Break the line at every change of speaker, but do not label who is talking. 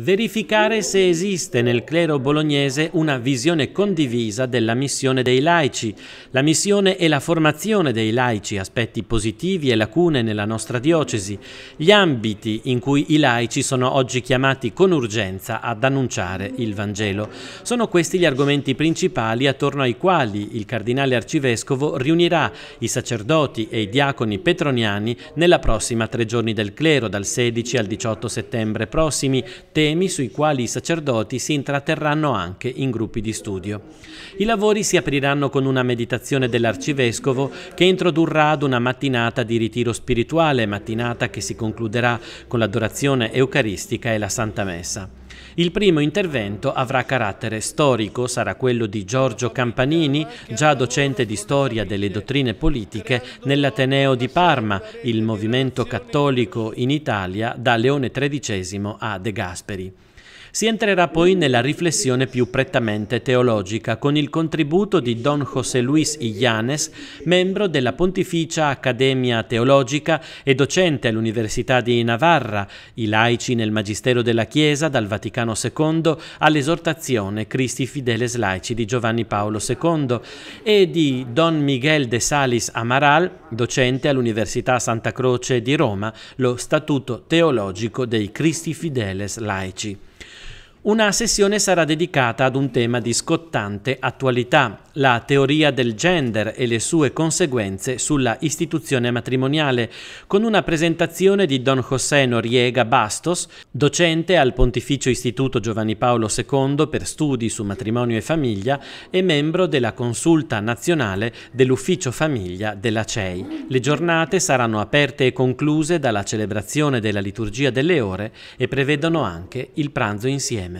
Verificare se esiste nel clero bolognese una visione condivisa della missione dei laici. La missione e la formazione dei laici, aspetti positivi e lacune nella nostra diocesi, gli ambiti in cui i laici sono oggi chiamati con urgenza ad annunciare il Vangelo. Sono questi gli argomenti principali attorno ai quali il cardinale arcivescovo riunirà i sacerdoti e i diaconi petroniani nella prossima tre giorni del clero, dal 16 al 18 settembre prossimi temi sui quali i sacerdoti si intratterranno anche in gruppi di studio. I lavori si apriranno con una meditazione dell'arcivescovo che introdurrà ad una mattinata di ritiro spirituale, mattinata che si concluderà con l'adorazione eucaristica e la Santa Messa. Il primo intervento avrà carattere storico, sarà quello di Giorgio Campanini, già docente di storia delle dottrine politiche nell'Ateneo di Parma, il movimento cattolico in Italia da Leone XIII a De Gasperi. Si entrerà poi nella riflessione più prettamente teologica con il contributo di Don José Luis Illanes, membro della Pontificia Accademia Teologica e docente all'Università di Navarra, i laici nel Magistero della Chiesa dal Vaticano II all'esortazione Christi Fideles Laici di Giovanni Paolo II e di Don Miguel de Salis Amaral, docente all'Università Santa Croce di Roma, lo Statuto Teologico dei Christi Fideles Laici. Una sessione sarà dedicata ad un tema di scottante attualità, la teoria del gender e le sue conseguenze sulla istituzione matrimoniale, con una presentazione di Don José Noriega Bastos, docente al Pontificio Istituto Giovanni Paolo II per studi su matrimonio e famiglia e membro della consulta nazionale dell'Ufficio Famiglia della CEI. Le giornate saranno aperte e concluse dalla celebrazione della liturgia delle ore e prevedono anche il pranzo insieme.